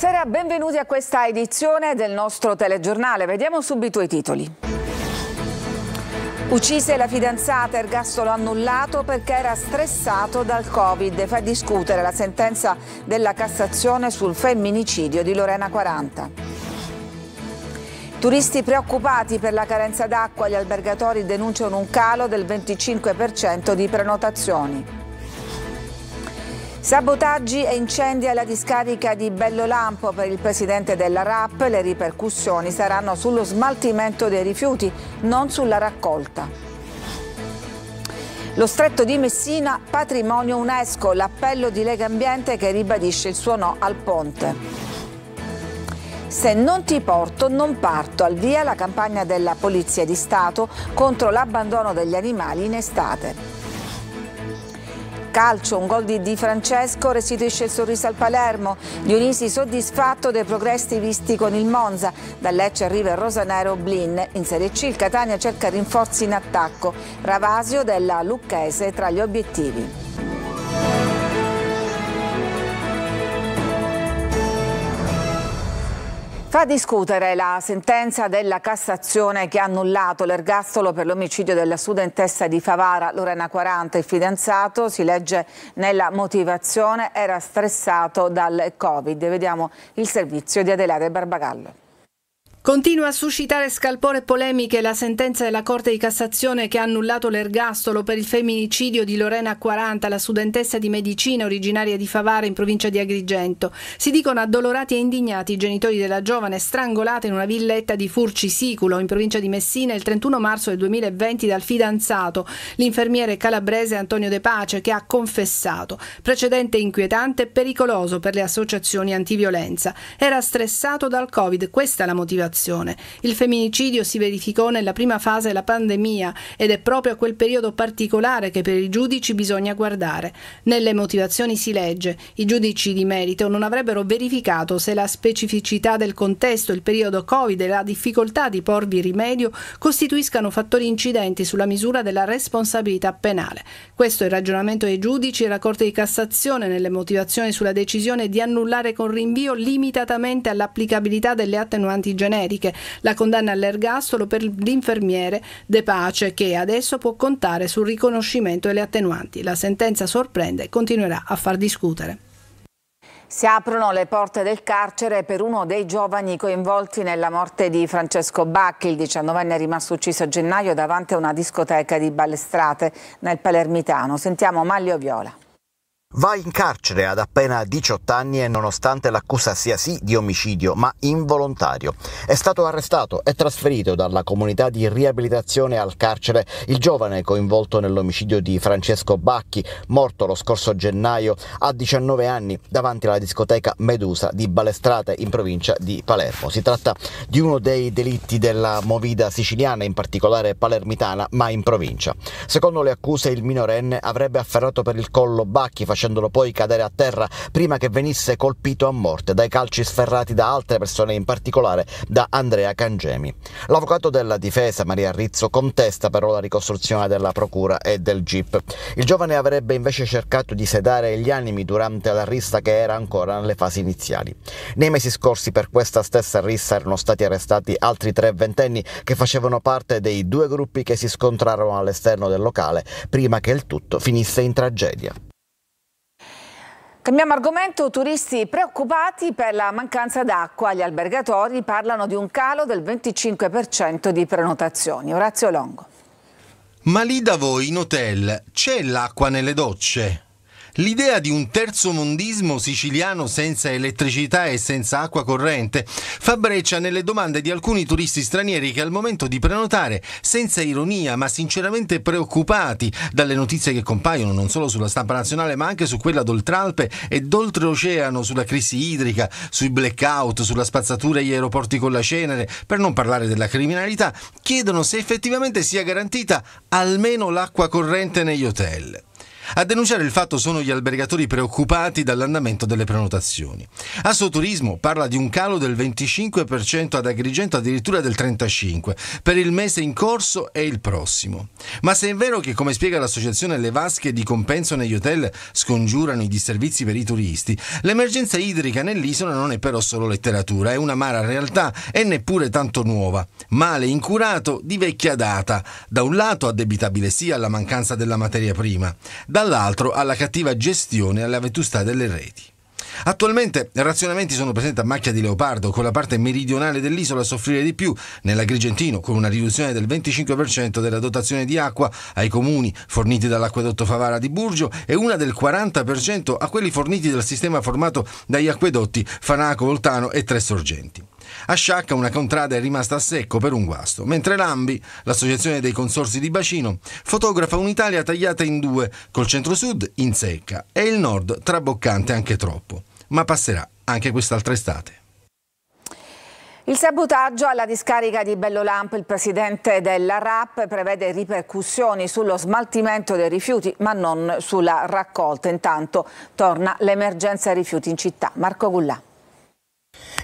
Buonasera, benvenuti a questa edizione del nostro telegiornale. Vediamo subito i titoli. Uccise la fidanzata, ergastolo annullato perché era stressato dal Covid. Fa discutere la sentenza della Cassazione sul femminicidio di Lorena 40. Turisti preoccupati per la carenza d'acqua, gli albergatori denunciano un calo del 25% di prenotazioni. Sabotaggi e incendi alla discarica di Bellolampo per il presidente della RAP, le ripercussioni saranno sullo smaltimento dei rifiuti, non sulla raccolta. Lo stretto di Messina, patrimonio UNESCO, l'appello di Lega Ambiente che ribadisce il suo no al ponte. Se non ti porto, non parto. Al via la campagna della Polizia di Stato contro l'abbandono degli animali in estate. Calcio, un gol di Di Francesco restituisce il sorriso al Palermo. Dionisi soddisfatto dei progressi visti con il Monza. Da Lecce arriva il Rosanero Blin. In Serie C il Catania cerca rinforzi in attacco. Ravasio della Lucchese tra gli obiettivi. Fa discutere la sentenza della Cassazione che ha annullato l'ergastolo per l'omicidio della studentessa di Favara, Lorena 40. Il fidanzato, si legge nella motivazione, era stressato dal Covid. Vediamo il servizio di Adelaide Barbagallo. Continua a suscitare scalpore e polemiche la sentenza della Corte di Cassazione che ha annullato l'ergastolo per il femminicidio di Lorena 40, la studentessa di medicina originaria di Favara in provincia di Agrigento. Si dicono addolorati e indignati i genitori della giovane strangolata in una villetta di Furci Siculo in provincia di Messina il 31 marzo del 2020 dal fidanzato, l'infermiere calabrese Antonio De Pace, che ha confessato. Precedente inquietante e pericoloso per le associazioni antiviolenza. Era stressato dal Covid, questa è la motivazione popolazione. Il femminicidio si verificò nella prima fase della pandemia ed è proprio a quel periodo particolare che per i giudici bisogna guardare. Nelle motivazioni si legge i giudici di merito non avrebbero verificato se la specificità del contesto, il periodo Covid e la difficoltà di porvi rimedio costituiscano fattori incidenti sulla misura della responsabilità penale. Questo è il ragionamento dei giudici e la Corte di Cassazione nelle motivazioni sulla decisione di annullare con rinvio limitatamente all'applicabilità delle attenuanti generiche generiche, la condanna all'ergastolo per l'infermiere De Pace che adesso può contare sul riconoscimento delle attenuanti. La sentenza sorprende e continuerà a far discutere. Si aprono le porte del carcere per uno dei giovani coinvolti nella morte di Francesco Bacchi. Il 19enne è rimasto ucciso a gennaio davanti a una discoteca di Ballestrate nel Palermitano. Sentiamo Maglio Viola. Va in carcere ad appena 18 anni e nonostante l'accusa sia sì di omicidio, ma involontario. È stato arrestato e trasferito dalla comunità di riabilitazione al carcere il giovane coinvolto nell'omicidio di Francesco Bacchi, morto lo scorso gennaio a 19 anni davanti alla discoteca Medusa di Balestrate in provincia di Palermo. Si tratta di uno dei delitti della movida siciliana, in particolare palermitana, ma in provincia. Secondo le accuse il minorenne avrebbe afferrato per il collo Bacchi facendolo poi cadere a terra prima che venisse colpito a morte dai calci sferrati da altre persone, in particolare da Andrea Cangemi. L'avvocato della difesa, Maria Rizzo, contesta però la ricostruzione della procura e del GIP. Il giovane avrebbe invece cercato di sedare gli animi durante la rissa che era ancora nelle fasi iniziali. Nei mesi scorsi per questa stessa rissa erano stati arrestati altri tre ventenni che facevano parte dei due gruppi che si scontrarono all'esterno del locale prima che il tutto finisse in tragedia. Cambiamo argomento, turisti preoccupati per la mancanza d'acqua. Gli albergatori parlano di un calo del 25% di prenotazioni. Orazio Longo. Ma lì da voi in hotel c'è l'acqua nelle docce? L'idea di un terzo mondismo siciliano senza elettricità e senza acqua corrente fa breccia nelle domande di alcuni turisti stranieri che al momento di prenotare, senza ironia ma sinceramente preoccupati dalle notizie che compaiono non solo sulla stampa nazionale ma anche su quella d'Oltralpe e d'oltreoceano sulla crisi idrica, sui blackout, sulla spazzatura agli aeroporti con la cenere, per non parlare della criminalità, chiedono se effettivamente sia garantita almeno l'acqua corrente negli hotel. A denunciare il fatto sono gli albergatori preoccupati dall'andamento delle prenotazioni. Assoturismo parla di un calo del 25% ad Agrigento, addirittura del 35% per il mese in corso e il prossimo. Ma se è vero che, come spiega l'associazione Le Vasche di compenso negli hotel scongiurano i disservizi per i turisti, l'emergenza idrica nell'isola non è però solo letteratura, è una mara realtà e neppure tanto nuova. Male incurato di vecchia data, da un lato addebitabile sia alla mancanza della materia prima, dall'altro alla cattiva gestione e alla vetustà delle reti. Attualmente razionamenti sono presenti a macchia di leopardo, con la parte meridionale dell'isola a soffrire di più, nell'Agrigentino con una riduzione del 25% della dotazione di acqua ai comuni forniti dall'acquedotto Favara di Burgio e una del 40% a quelli forniti dal sistema formato dagli acquedotti Fanaco, Voltano e Tre Sorgenti. A Sciacca una contrada è rimasta a secco per un guasto, mentre l'Ambi, l'associazione dei consorsi di bacino, fotografa un'Italia tagliata in due, col centro-sud in secca e il nord traboccante anche troppo. Ma passerà anche quest'altra estate. Il sabotaggio alla discarica di Bellolampo, il presidente della RAP prevede ripercussioni sullo smaltimento dei rifiuti ma non sulla raccolta. Intanto torna l'emergenza rifiuti in città. Marco Gullà.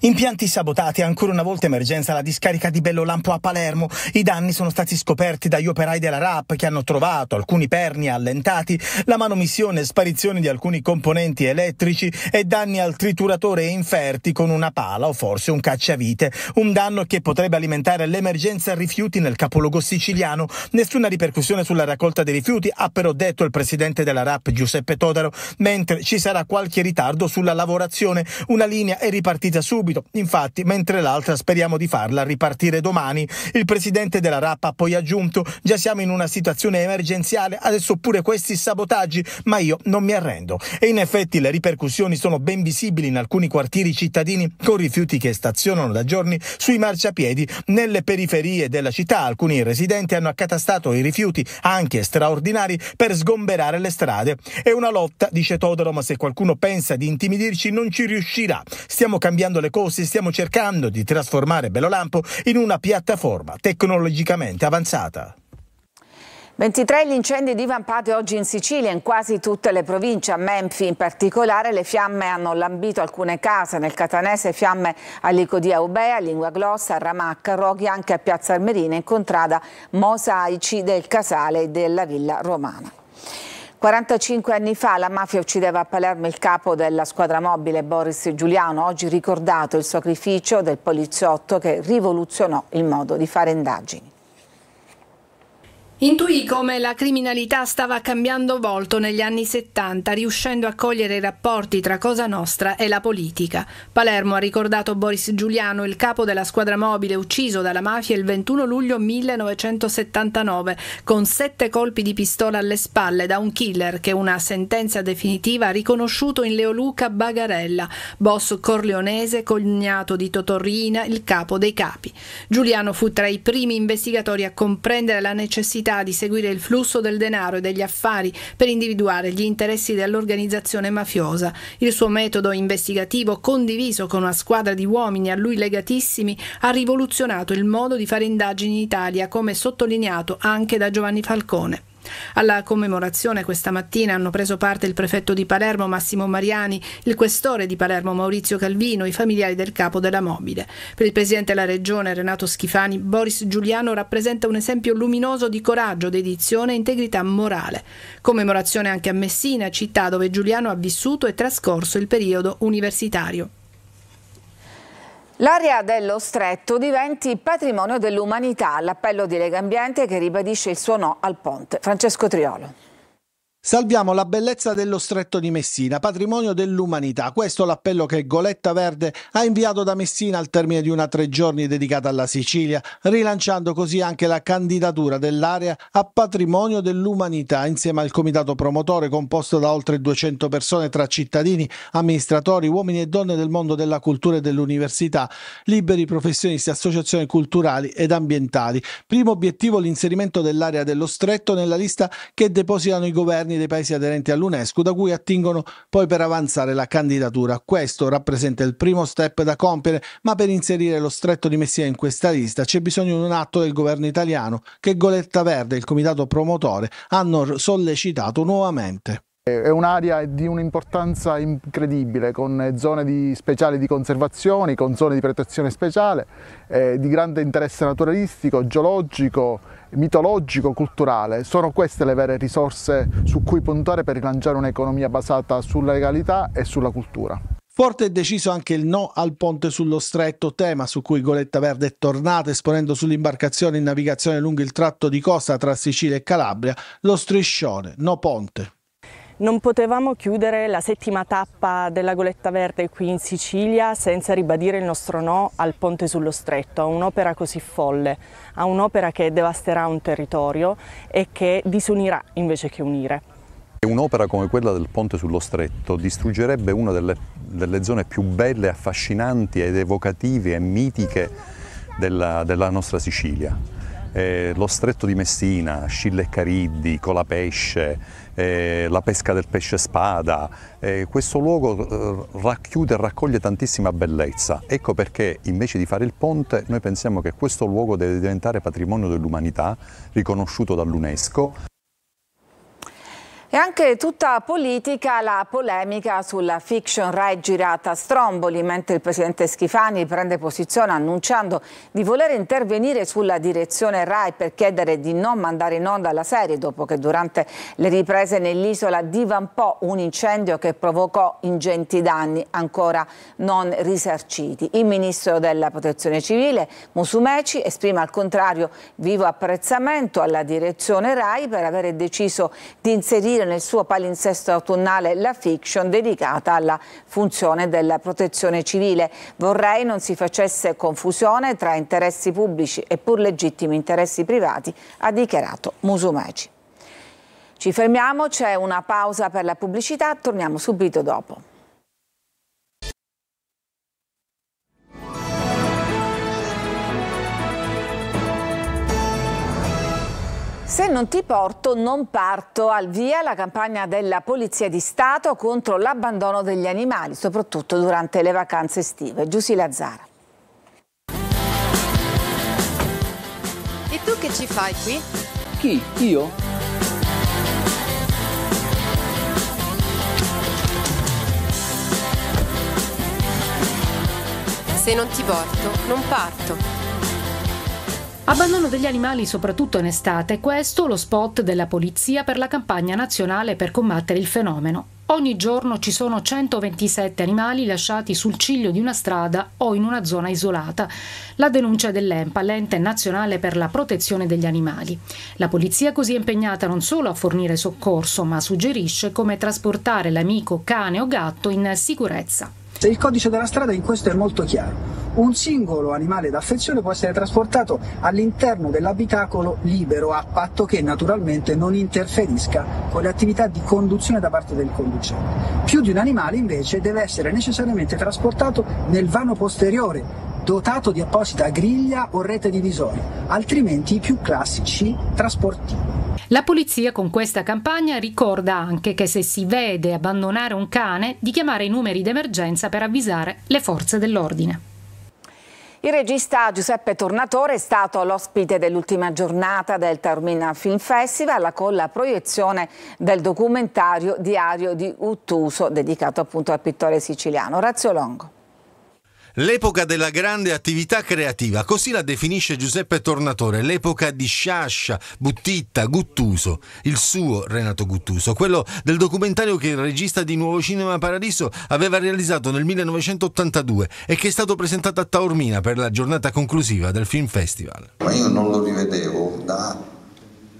Impianti sabotati, ancora una volta emergenza alla discarica di Bellolampo a Palermo. I danni sono stati scoperti dagli operai della RAP che hanno trovato alcuni perni allentati, la manomissione e sparizione di alcuni componenti elettrici e danni al trituratore inferti con una pala o forse un cacciavite. Un danno che potrebbe alimentare l'emergenza rifiuti nel capoluogo siciliano. Nessuna ripercussione sulla raccolta dei rifiuti, ha però detto il presidente della RAP Giuseppe Todaro, mentre ci sarà qualche ritardo sulla lavorazione. Una linea è ripartita subito. Infatti, mentre l'altra speriamo di farla ripartire domani. Il presidente della RAP ha poi aggiunto: già siamo in una situazione emergenziale, adesso pure questi sabotaggi, ma io non mi arrendo. E in effetti le ripercussioni sono ben visibili in alcuni quartieri cittadini con rifiuti che stazionano da giorni sui marciapiedi. Nelle periferie della città alcuni residenti hanno accatastato i rifiuti, anche straordinari, per sgomberare le strade. È una lotta, dice Todoro, ma se qualcuno pensa di intimidirci non ci riuscirà. Stiamo cambiando le cose, stiamo cercando di trasformare Belolampo in una piattaforma tecnologicamente avanzata. 23 gli incendi divampati oggi in Sicilia, in quasi tutte le province, a Menfi in particolare. Le fiamme hanno lambito alcune case, nel Catanese fiamme a Licodia Ubea, Lingua Glossa, a Ramacca, roghi anche a Piazza Armerina, in contrada mosaici del Casale e della Villa Romana. 45 anni fa la mafia uccideva a Palermo il capo della squadra mobile Boris Giuliano, oggi ricordato il sacrificio del poliziotto che rivoluzionò il modo di fare indagini. Intuì come la criminalità stava cambiando volto negli anni 70, riuscendo a cogliere i rapporti tra Cosa Nostra e la politica. Palermo ha ricordato Boris Giuliano, il capo della squadra mobile ucciso dalla mafia il 21 luglio 1979, con sette colpi di pistola alle spalle da un killer che una sentenza definitiva ha riconosciuto in Leoluca Bagarella, boss corleonese, cognato di Totorrina, il capo dei capi. Giuliano fu tra i primi investigatori a comprendere la necessità necessità di seguire il flusso del denaro e degli affari per individuare gli interessi dell'organizzazione mafiosa. Il suo metodo investigativo, condiviso con una squadra di uomini a lui legatissimi, ha rivoluzionato il modo di fare indagini in Italia, come sottolineato anche da Giovanni Falcone. Alla commemorazione questa mattina hanno preso parte il prefetto di Palermo Massimo Mariani, il questore di Palermo Maurizio Calvino, i familiari del capo della mobile. Per il presidente della regione Renato Schifani, Boris Giuliano rappresenta un esempio luminoso di coraggio, dedizione e integrità morale. Commemorazione anche a Messina, città dove Giuliano ha vissuto e trascorso il periodo universitario. L'area dello stretto diventi patrimonio dell'umanità, l'appello di Lega Ambiente che ribadisce il suo no al ponte. Francesco Triolo. Salviamo la bellezza dello stretto di Messina, patrimonio dell'umanità. Questo è l'appello che Goletta Verde ha inviato da Messina al termine di una tre giorni dedicata alla Sicilia, rilanciando così anche la candidatura dell'area a patrimonio dell'umanità insieme al comitato promotore composto da oltre 200 persone tra cittadini, amministratori, uomini e donne del mondo della cultura e dell'università, liberi professionisti, associazioni culturali ed ambientali. Primo obiettivo l'inserimento dell'area dello stretto nella lista che depositano i governi governi dei paesi aderenti all'UNESCO da cui attingono poi per avanzare la candidatura. Questo rappresenta il primo step da compiere, ma per inserire lo stretto di Messina in questa lista c'è bisogno di un atto del governo italiano che Goletta Verde e il comitato promotore hanno sollecitato nuovamente. È un'area di un'importanza incredibile, con zone di speciali di conservazione, con zone di protezione speciale, eh, di grande interesse naturalistico, geologico, mitologico, culturale. Sono queste le vere risorse su cui puntare per rilanciare un'economia basata sulla legalità e sulla cultura. Forte e deciso anche il no al ponte sullo stretto, tema su cui Goletta Verde è tornata esponendo sull'imbarcazione in navigazione lungo il tratto di costa tra Sicilia e Calabria lo striscione, no ponte. Non potevamo chiudere la settima tappa della Goletta Verde qui in Sicilia senza ribadire il nostro no al ponte sullo stretto, a un'opera così folle, a un'opera che devasterà un territorio e che disunirà invece che unire. Un'opera come quella del ponte sullo stretto distruggerebbe una delle, delle zone più belle, affascinanti ed evocative e mitiche della, della nostra Sicilia eh, lo stretto di Messina, Scilla e Cariddi, Colapesce, eh, la pesca del pesce spada, eh, questo luogo eh, racchiude e raccoglie tantissima bellezza. Ecco perché invece di fare il ponte noi pensiamo che questo luogo deve diventare patrimonio dell'umanità, riconosciuto dall'UNESCO. E anche tutta politica la polemica sulla fiction Rai girata a Stromboli, mentre il presidente Schifani prende posizione annunciando di voler intervenire sulla direzione Rai per chiedere di non mandare in onda la serie dopo che durante le riprese nell'isola divampò un incendio che provocò ingenti danni ancora non risarciti. Il ministro della protezione civile Musumeci esprime al contrario vivo apprezzamento alla direzione Rai per aver deciso di inserire nel suo palinsesto autunnale la fiction dedicata alla funzione della protezione civile. Vorrei non si facesse confusione tra interessi pubblici e pur legittimi interessi privati, ha dichiarato Musumeci. Ci fermiamo, c'è una pausa per la pubblicità, torniamo subito dopo. Se non ti porto, non parto. Al via la campagna della Polizia di Stato contro l'abbandono degli animali, soprattutto durante le vacanze estive. Giussi Lazzara. E tu che ci fai qui? Chi? Io? Se non ti porto, non parto. Abbandono degli animali soprattutto in estate, questo lo spot della polizia per la campagna nazionale per combattere il fenomeno. Ogni giorno ci sono 127 animali lasciati sul ciglio di una strada o in una zona isolata. La denuncia dell'EMPA, l'ente nazionale per la protezione degli animali. La polizia così è impegnata non solo a fornire soccorso, ma suggerisce come trasportare l'amico cane o gatto in sicurezza. Il codice della strada in questo è molto chiaro. Un singolo animale d'affezione può essere trasportato all'interno dell'abitacolo libero a patto che naturalmente non interferisca con le attività di conduzione da parte del conducente. Più di un animale invece deve essere necessariamente trasportato nel vano posteriore dotato di apposita griglia o rete divisoria, altrimenti i più classici trasportivi. La polizia con questa campagna ricorda anche che se si vede abbandonare un cane di chiamare i numeri d'emergenza per avvisare le forze dell'ordine. Il regista Giuseppe Tornatore è stato l'ospite dell'ultima giornata del Taormina Film Festival con la proiezione del documentario Diario di Uttuso dedicato appunto al pittore siciliano. Razio Longo. L'epoca della grande attività creativa, così la definisce Giuseppe Tornatore, l'epoca di Sciascia, Buttitta, Guttuso, il suo Renato Guttuso, quello del documentario che il regista di Nuovo Cinema Paradiso aveva realizzato nel 1982 e che è stato presentato a Taormina per la giornata conclusiva del Film Festival. Ma io non lo rivedevo da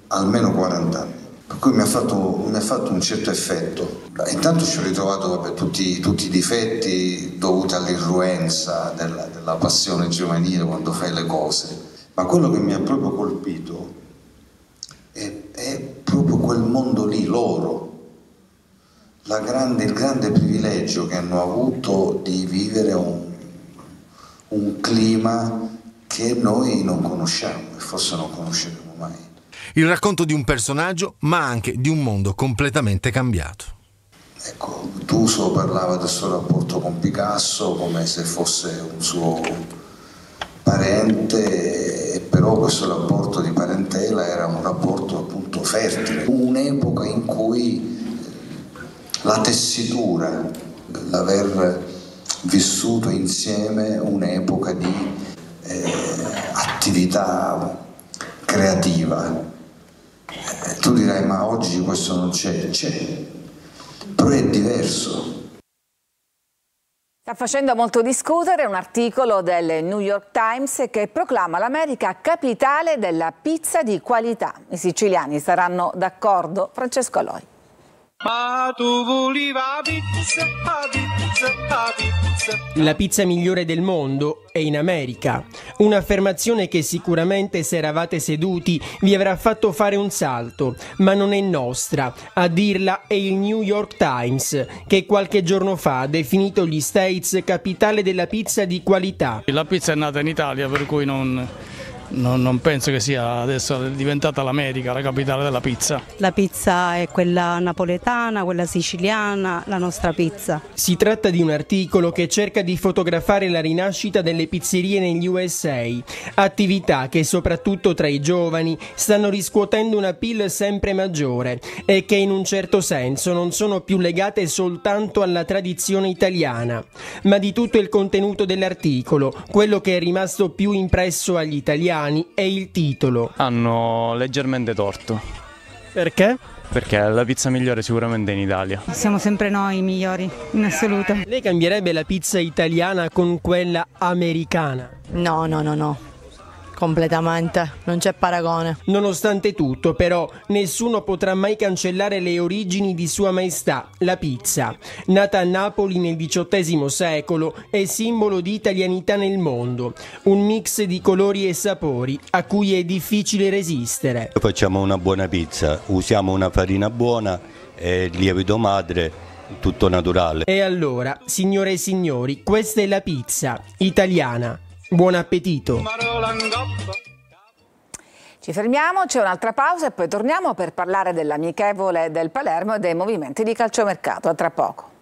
almeno 40 anni per cui mi ha fatto, mi ha fatto un certo effetto. Intanto ci ho ritrovato vabbè, tutti, tutti, i difetti dovuti all'irruenza della, della, passione giovanile quando fai le cose, ma quello che mi ha proprio colpito è, è proprio quel mondo lì, loro, grande, il grande privilegio che hanno avuto di vivere un, un clima che noi non conosciamo e forse non conosceremo mai. Il racconto di un personaggio, ma anche di un mondo completamente cambiato. Ecco, Tuso parlava del suo rapporto con Picasso come se fosse un suo parente, però questo rapporto di parentela era un rapporto appunto fertile, un'epoca in cui la tessitura, l'aver vissuto insieme un'epoca di eh, attività creativa. Tu dirai ma oggi questo non c'è, c'è, però è diverso Sta facendo molto discutere un articolo del New York Times che proclama l'America capitale della pizza di qualità. I siciliani saranno d'accordo? Francesco Aloi. Ma tu volevi la pizza, la pizza, la pizza. La pizza migliore del mondo è in America. Un'affermazione che sicuramente se eravate seduti vi avrà fatto fare un salto, ma non è nostra. A dirla è il New York Times, che qualche giorno fa ha definito gli States capitale della pizza di qualità. La pizza è nata in Italia, per cui non non, non, penso che sia adesso diventata l'America, la capitale della pizza. La pizza è quella napoletana, quella siciliana, la nostra pizza. Si tratta di un articolo che cerca di fotografare la rinascita delle pizzerie negli USA, attività che soprattutto tra i giovani stanno riscuotendo una PIL sempre maggiore e che in un certo senso non sono più legate soltanto alla tradizione italiana, ma di tutto il contenuto dell'articolo, quello che è rimasto più impresso agli italiani italiani è il titolo. Hanno leggermente torto. Perché? Perché la pizza migliore sicuramente è in Italia. Siamo sempre noi i migliori, in assoluto. Lei cambierebbe la pizza italiana con quella americana? No, no, no, no completamente, non c'è paragone. Nonostante tutto, però, nessuno potrà mai cancellare le origini di Sua Maestà, la pizza. Nata a Napoli nel XVIII secolo, è simbolo di italianità nel mondo, un mix di colori e sapori a cui è difficile resistere. Facciamo una buona pizza, usiamo una farina buona e lievito madre tutto naturale. E allora, signore e signori, questa è la pizza italiana Buon appetito! Ci fermiamo, c'è un'altra pausa e poi torniamo per parlare dell'amichevole del Palermo e dei movimenti di calciomercato. A tra poco.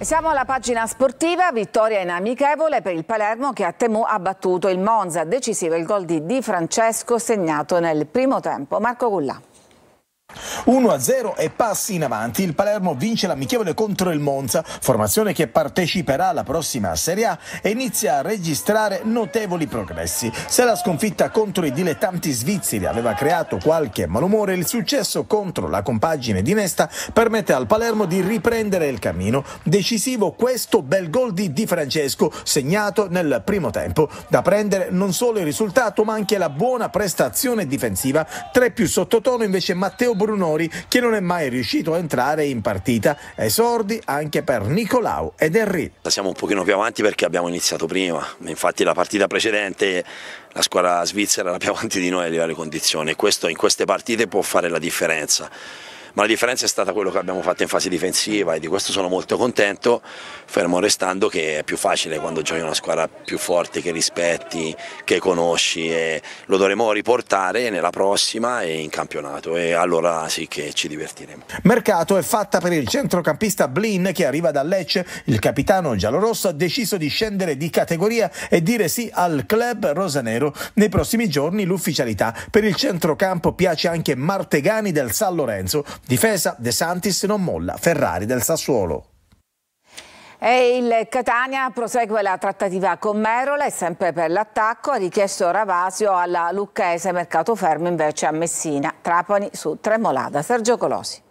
Siamo alla pagina sportiva, vittoria in amichevole per il Palermo che a Temu ha battuto il Monza, decisivo il gol di Di Francesco segnato nel primo tempo. Marco Gullà. 1-0 e passi in avanti. Il Palermo vince l'amichevole contro il Monza, formazione che parteciperà alla prossima Serie A e inizia a registrare notevoli progressi. Se la sconfitta contro i dilettanti svizzeri aveva creato qualche malumore, il successo contro la compagine di Nesta permette al Palermo di riprendere il cammino. Decisivo questo bel gol di Di Francesco, segnato nel primo tempo. Da prendere non solo il risultato, ma anche la buona prestazione difensiva. Tre più sottotono invece Matteo Borghi Brunori che non è mai riuscito a entrare in partita. Esordi anche per Nicolau ed Henry. Siamo un pochino più avanti perché abbiamo iniziato prima, infatti la partita precedente la squadra svizzera era più avanti di noi a livello di condizioni e questo in queste partite può fare la differenza ma la differenza è stata quello che abbiamo fatto in fase difensiva e di questo sono molto contento, fermo restando che è più facile quando giochi una squadra più forte che rispetti, che conosci e lo dovremo riportare nella prossima e in campionato e allora sì che ci divertiremo. Mercato è fatta per il centrocampista Blin che arriva da Lecce, il capitano giallorosso ha deciso di scendere di categoria e dire sì al club rosanero. Nei prossimi giorni l'ufficialità per il centrocampo piace anche Martegani del San Lorenzo, Difesa De Santis non molla, Ferrari del Sassuolo. E il Catania prosegue la trattativa con Merola e sempre per l'attacco ha richiesto Ravasio alla Lucchese, mercato fermo invece a Messina, Trapani su Tremolada. Sergio Colosi.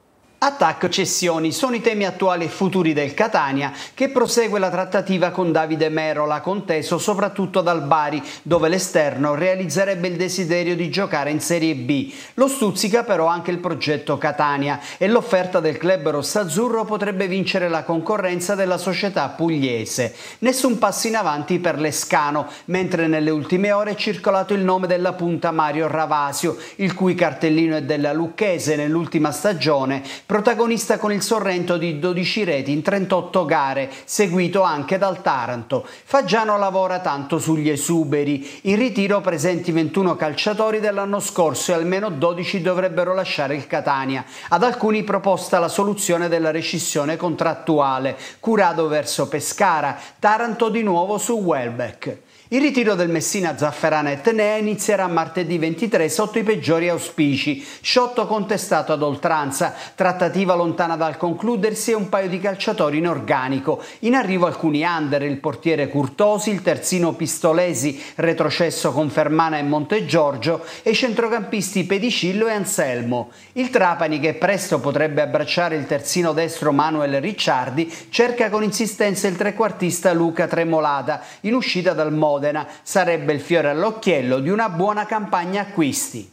Attacco cessioni sono i temi attuali e futuri del Catania che prosegue la trattativa con Davide Merola, conteso soprattutto dal Bari, dove l'esterno realizzerebbe il desiderio di giocare in Serie B. Lo stuzzica però anche il progetto Catania e l'offerta del club rossazzurro potrebbe vincere la concorrenza della società pugliese. Nessun passo in avanti per l'Escano, mentre nelle ultime ore è circolato il nome della punta Mario Ravasio, il cui cartellino è della Lucchese nell'ultima stagione protagonista con il Sorrento di 12 reti in 38 gare, seguito anche dal Taranto. Faggiano lavora tanto sugli esuberi. In ritiro presenti 21 calciatori dell'anno scorso e almeno 12 dovrebbero lasciare il Catania. Ad alcuni proposta la soluzione della rescissione contrattuale. Curado verso Pescara, Taranto di nuovo su Welbeck. Il ritiro del Messina Zafferana Etnea inizierà martedì 23 sotto i peggiori auspici. Sciotto contestato ad oltranza, trattativa lontana dal concludersi e un paio di calciatori in organico. In arrivo alcuni under, il portiere Curtosi, il terzino Pistolesi, retrocesso con Fermana e Montegiorgio e i centrocampisti Pedicillo e Anselmo. Il Trapani, che presto potrebbe abbracciare il terzino destro Manuel Ricciardi, cerca con insistenza il trequartista Luca Tremolata, in uscita dal Modena Modena sarebbe il fiore all'occhiello di una buona campagna acquisti.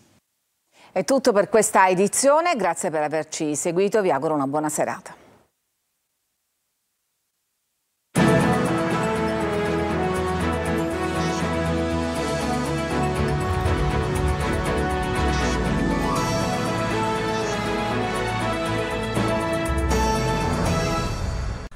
È tutto per questa edizione, grazie per averci seguito, vi auguro una buona serata.